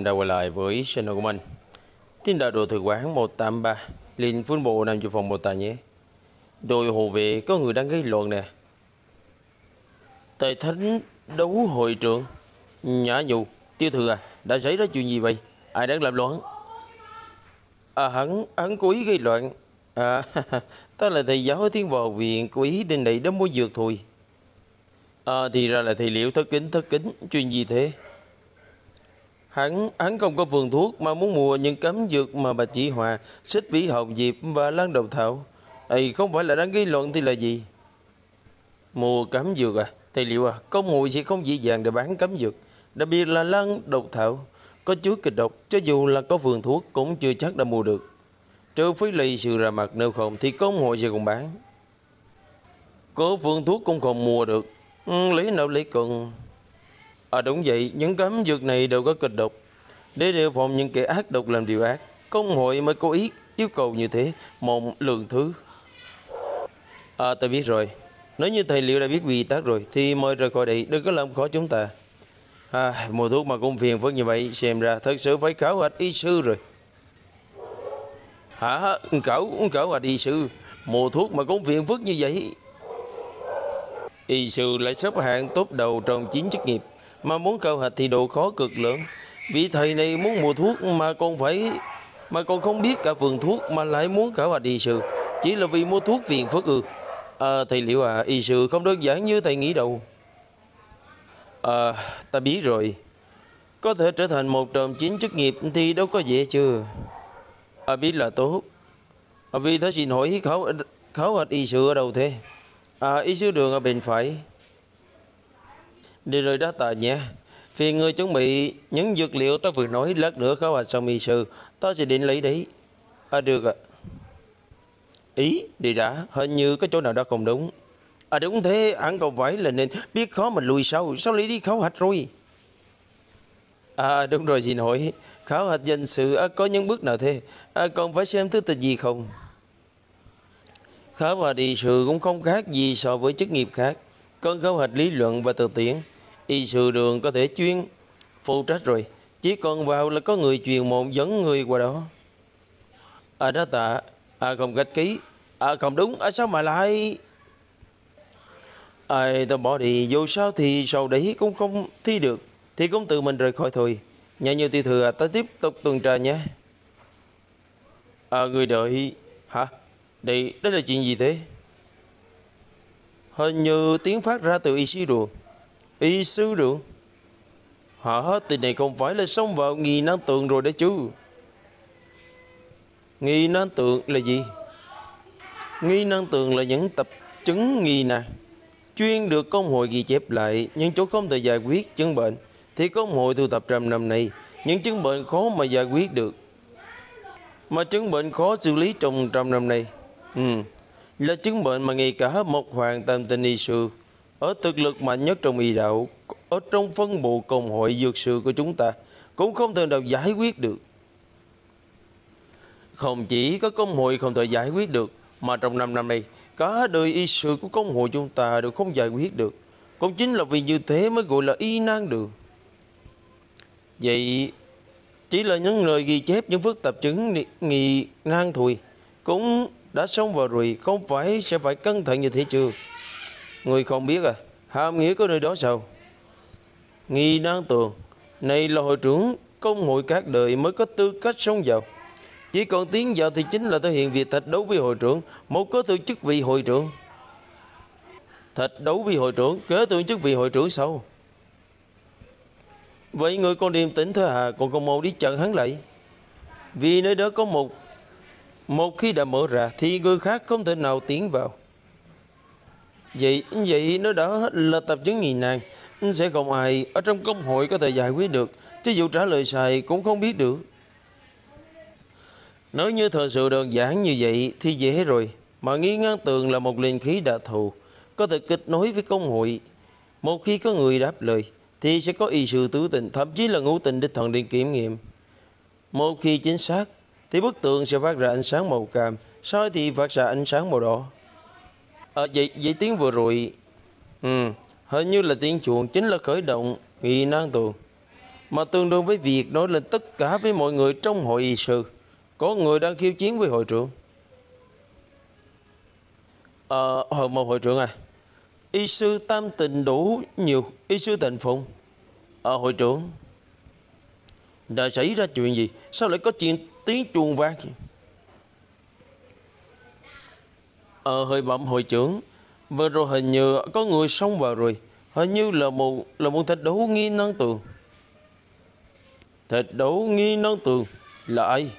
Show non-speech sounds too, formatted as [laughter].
em đã quay lại với channel của mình Tin đạo đồ thực quán 183 Liên phun bộ nằm trong phòng một tài nhé. Đội hộ vệ có người đang gây loạn nè. Tài thánh đấu hội trưởng, Nhã nhụ Tiêu thừa à, Đã xảy ra chuyện gì vậy? Ai đang làm loạn? À hắn Hắn cố ý gây loạn. À [laughs] Ta là thầy giáo thiên vào viện, Cố ý đến đây đấm mua dược thôi. À thì ra là thầy liệu thất kính thất kính, Chuyện gì thế? Hắn, hắn không có vườn thuốc mà muốn mua những cấm dược mà bà chỉ hòa, xích vĩ hồng diệp và lan đầu thảo. Ây, không phải là đang ghi luận thì là gì? Mua cấm dược à? Thầy liệu à, công hội sẽ không dễ dàng để bán cấm dược. Đặc biệt là lan độc thảo, có chứa kịch độc, cho dù là có vườn thuốc cũng chưa chắc đã mua được. Trừ phí lì sự ra mặt nếu không thì công hội sẽ không bán. Có vườn thuốc cũng không mua được. Ừ, lý nào lý cần... À đúng vậy, những cấm dược này đều có kịch độc. Để đề phòng những kẻ ác độc làm điều ác, công hội mới cố ý yêu cầu như thế, một lượng thứ. À tôi biết rồi, nếu như thầy liệu đã biết quy tắc rồi thì mời rời khỏi đây, đừng có làm khó chúng ta. À, mua thuốc mà cũng phiền phức như vậy, xem ra thật sự phải khảo hạch y sư rồi. Hả? Khảo, khảo hạch y sư, mua thuốc mà cũng phiền phức như vậy. Y sư lại xếp hạng tốt đầu trong chín chức nghiệp mà muốn cao hạch thì độ khó cực lớn. Vị thầy này muốn mua thuốc mà còn phải Mà còn không biết cả vườn thuốc Mà lại muốn cả hạch y sư. Chỉ là vì mua thuốc phiền phức ư. À, Thầy liệu à y sư không đơn giản như thầy nghĩ đâu. À ta biết rồi. Có thể trở thành một trong chính chức nghiệp Thì đâu có dễ chưa À biết là tốt. À, Vì thế xin hỏi khảo, khảo hạch y sư ở đâu thế? À y sư đường ở bên phải. Đi rồi đó tà nhé Vì người chuẩn bị những dược liệu ta vừa nói Lát nữa khảo hạch xong y sư Ta sẽ định lấy đấy. À được ạ. Ý đi đã. Hình như có chỗ nào đó không đúng. À đúng thế. Hẳn còn phải là nên biết khó mình lùi sau. Sao lấy đi khảo hạch rồi? À đúng rồi gì hỏi. Khảo hạch danh sự à, có những bước nào thế? À, Còn phải xem thứ tình gì không? Khảo hạch đi sự cũng không khác gì so với chức nghiệp khác. Còn cấu hạch lý luận và từ tiễn y sư đường có thể chuyên phụ trách rồi. Chỉ còn vào là có người truyền môn dẫn người qua đó. À đó tạ à không gạch ký à không đúng à sao mà lại ai à, ta bỏ đi dù sao thì sau đấy cũng không thi được thì cũng tự mình rời khỏi thôi. Nhà như tiểu thừa à, ta tiếp tục tuần tra nhé. À người đợi hả? Đây đó là chuyện gì thế? Hình như tiếng phát ra từ Isiru. Isiru. Họ hết, tình này không phải là xông vào nghi năng tượng rồi đấy chứ Nghi năng tượng là gì Nghi năng tượng là những tập chứng nghi nè. Chuyên được công hội ghi chép lại, Nhưng chỗ không thể giải quyết chứng bệnh, Thì công hội thu tập trăm năm nay Những chứng bệnh khó mà giải quyết được Mà chứng bệnh khó xử lý trong trăm năm nay Ừ là chứng bệnh mà ngay cả một hoàng tam tinh y sư ở thực lực mạnh nhất trong y đạo, ở trong phân bộ công hội dược sư của chúng ta, cũng không thể nào giải quyết được. Không chỉ có công hội không thể giải quyết được, mà trong năm năm nay, cả đời y sư của công hội chúng ta đều không giải quyết được. Cũng chính là vì như thế mới gọi là y nan đường. Vậy chỉ là những lời ghi chép những phức tạp chứng nghi nan thôi cũng đã sống vào rồi không phải sẽ phải cẩn thận như thế chưa Người không biết à Hàm nghĩa của nơi đó sao? Nghi nan tường, Này là hội trưởng công hội các đời mới có tư cách sống vào Chỉ còn tiến vào thì chính là thể hiện việc thạch đấu với hội trưởng, Một có tư chức vị hội trưởng. Thạch đấu với hội trưởng, Kế tượng chức vị hội trưởng sau Vậy người con điềm tĩnh thôi hà Còn còn mau đi chặn hắn lại. Vì nơi đó có một một khi đã mở ra Thì người khác không thể nào tiến vào. Vậy vậy nó đã là tập chứng nghi nan. Sẽ không ai ở trong công hội có thể giải quyết được Chứ dù trả lời sai cũng không biết được. Nếu như thật sự đơn giản như vậy thì dễ rồi, Mà nghi ngang tường là một linh khí đặc thù, Có thể kết nối với công hội. Một khi có người đáp lời, Thì sẽ có y sự tứ tình Thậm chí là ngũ tình đích thần điện kiểm nghiệm. Một khi chính xác thì bức tượng sẽ phát ra ánh sáng màu cam soi thì phát ra ánh sáng màu đỏ À, vậy, vậy tiếng vừa rồi ừ, Hình như là tiếng chuồng chính là khởi động Nghi nan tường mà tương đương với việc nói lên tất cả với mọi người trong hội y sư. Có người đang khiêu chiến với hội trưởng. Ờ, hồi một hội trưởng à, y sư tam tình đủ nhiều, y sư tình phụng. Ờ, hội trưởng, đã xảy ra chuyện gì? Sao lại có chuyện tiếng chuông vang vậy? Ờ, hơi bẩm hội trưởng, vừa rồi hình như có người xông vào rồi. Hình như là một là một thạch đấu nghi nón tường. thạch đấu nghi nón tường là ai?